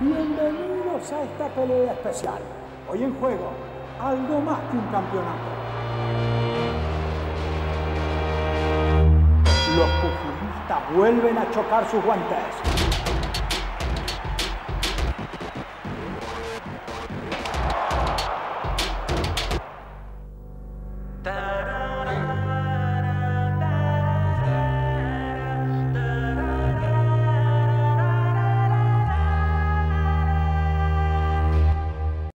bienvenidos a esta pelea especial. Hoy en juego, algo más que un campeonato. Los pugilistas vuelven a chocar sus guantes.